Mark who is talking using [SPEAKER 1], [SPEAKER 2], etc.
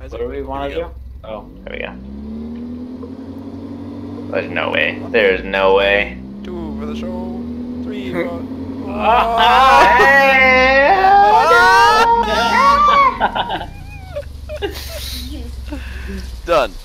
[SPEAKER 1] Where do we want to go? Oh,
[SPEAKER 2] there we go. There's no way. There's no way.
[SPEAKER 3] Two for the show. Three for...
[SPEAKER 1] Ah! Ah! Done.